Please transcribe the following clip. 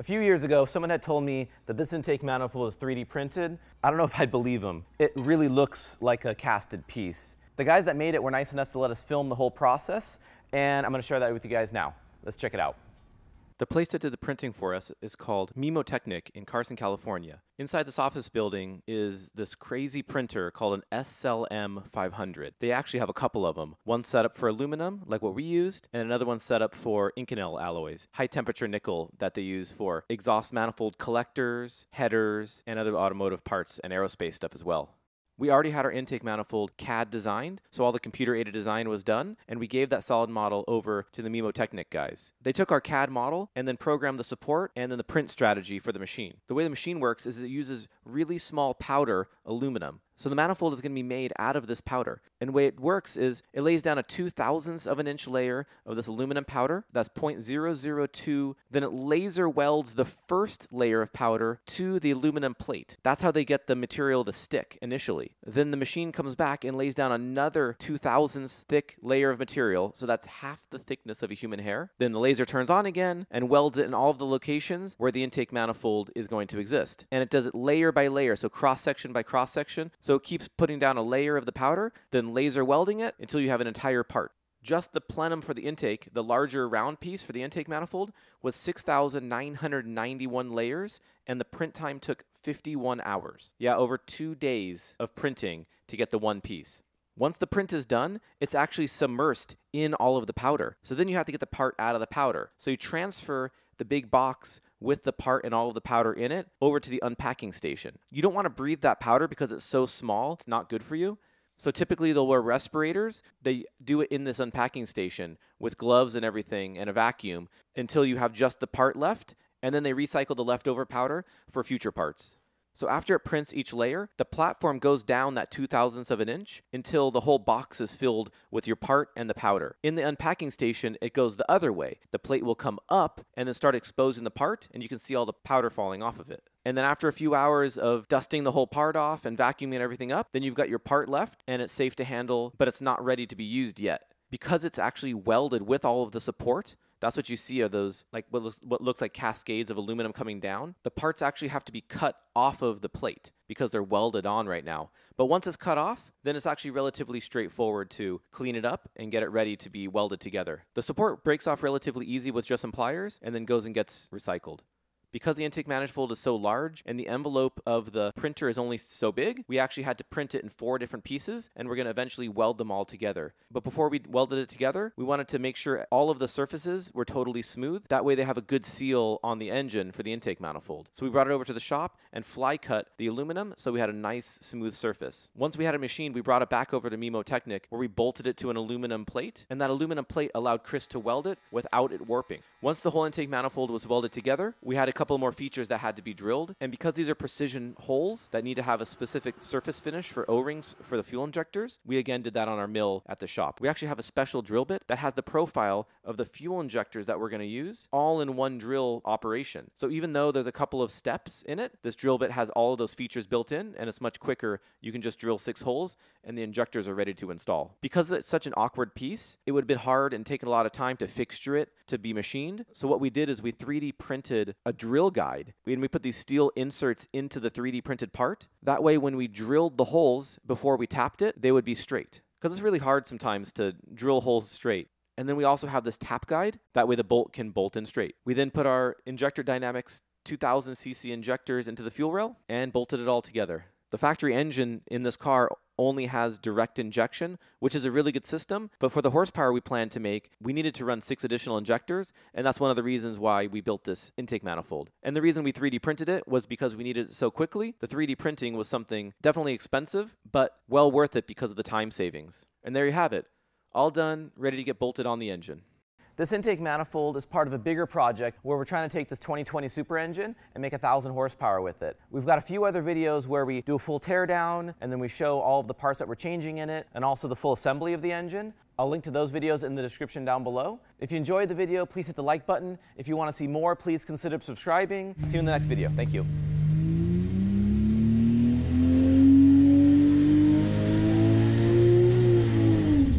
A few years ago, someone had told me that this intake manifold is 3D printed. I don't know if I'd believe them. It really looks like a casted piece. The guys that made it were nice enough to let us film the whole process, and I'm going to share that with you guys now. Let's check it out. The place that did the printing for us is called Mimotechnik in Carson, California. Inside this office building is this crazy printer called an SLM 500. They actually have a couple of them. One set up for aluminum, like what we used, and another one set up for Inconel alloys, high temperature nickel that they use for exhaust manifold collectors, headers, and other automotive parts and aerospace stuff as well. We already had our intake manifold CAD designed, so all the computer aided design was done, and we gave that solid model over to the Mimotechnik guys. They took our CAD model and then programmed the support and then the print strategy for the machine. The way the machine works is it uses really small powder aluminum. So the manifold is going to be made out of this powder. And the way it works is it lays down a two thousandths of an inch layer of this aluminum powder. That's 0.002. Then it laser welds the first layer of powder to the aluminum plate. That's how they get the material to stick initially. Then the machine comes back and lays down another two thousandths thick layer of material. So that's half the thickness of a human hair. Then the laser turns on again and welds it in all of the locations where the intake manifold is going to exist. And it does it layer by layer, so cross section by cross section. So it keeps putting down a layer of the powder, then laser welding it until you have an entire part. Just the plenum for the intake, the larger round piece for the intake manifold, was 6,991 layers, and the print time took 51 hours. Yeah, over two days of printing to get the one piece. Once the print is done, it's actually submersed in all of the powder. So then you have to get the part out of the powder. So you transfer the big box with the part and all of the powder in it over to the unpacking station. You don't want to breathe that powder because it's so small, it's not good for you. So typically they'll wear respirators. They do it in this unpacking station with gloves and everything and a vacuum until you have just the part left, and then they recycle the leftover powder for future parts. So after it prints each layer, the platform goes down that two thousandths of an inch until the whole box is filled with your part and the powder. In the unpacking station, it goes the other way. The plate will come up and then start exposing the part, and you can see all the powder falling off of it. And then after a few hours of dusting the whole part off and vacuuming everything up, then you've got your part left and it's safe to handle, but it's not ready to be used yet. Because it's actually welded with all of the support, that's what you see are those like what looks, what looks like cascades of aluminum coming down. The parts actually have to be cut off of the plate because they're welded on right now. But once it's cut off, then it's actually relatively straightforward to clean it up and get it ready to be welded together. The support breaks off relatively easy with just some pliers and then goes and gets recycled. Because the intake manifold is so large and the envelope of the printer is only so big, we actually had to print it in four different pieces and we're going to eventually weld them all together. But before we welded it together, we wanted to make sure all of the surfaces were totally smooth. That way they have a good seal on the engine for the intake manifold. So we brought it over to the shop and fly cut the aluminum so we had a nice smooth surface. Once we had a machine, we brought it back over to Mimotechnik where we bolted it to an aluminum plate and that aluminum plate allowed Chris to weld it without it warping. Once the whole intake manifold was welded together, we had a couple more features that had to be drilled. And because these are precision holes that need to have a specific surface finish for O-rings for the fuel injectors, we again did that on our mill at the shop. We actually have a special drill bit that has the profile of the fuel injectors that we're going to use all in one drill operation. So even though there's a couple of steps in it, this drill bit has all of those features built in and it's much quicker. You can just drill six holes and the injectors are ready to install. Because it's such an awkward piece, it would have been hard and taken a lot of time to fixture it to be machined. So what we did is we 3D printed a drill guide and we put these steel inserts into the 3D printed part. That way when we drilled the holes before we tapped it, they would be straight. Because it's really hard sometimes to drill holes straight. And then we also have this tap guide. That way the bolt can bolt in straight. We then put our Injector Dynamics 2000 cc injectors into the fuel rail and bolted it all together. The factory engine in this car only has direct injection, which is a really good system. But for the horsepower we plan to make, we needed to run six additional injectors. And that's one of the reasons why we built this intake manifold. And the reason we 3D printed it was because we needed it so quickly. The 3D printing was something definitely expensive, but well worth it because of the time savings. And there you have it. All done, ready to get bolted on the engine. This intake manifold is part of a bigger project where we're trying to take this 2020 Supra engine and make a 1,000 horsepower with it. We've got a few other videos where we do a full teardown and then we show all of the parts that we're changing in it and also the full assembly of the engine. I'll link to those videos in the description down below. If you enjoyed the video, please hit the like button. If you want to see more, please consider subscribing. See you in the next video. Thank you.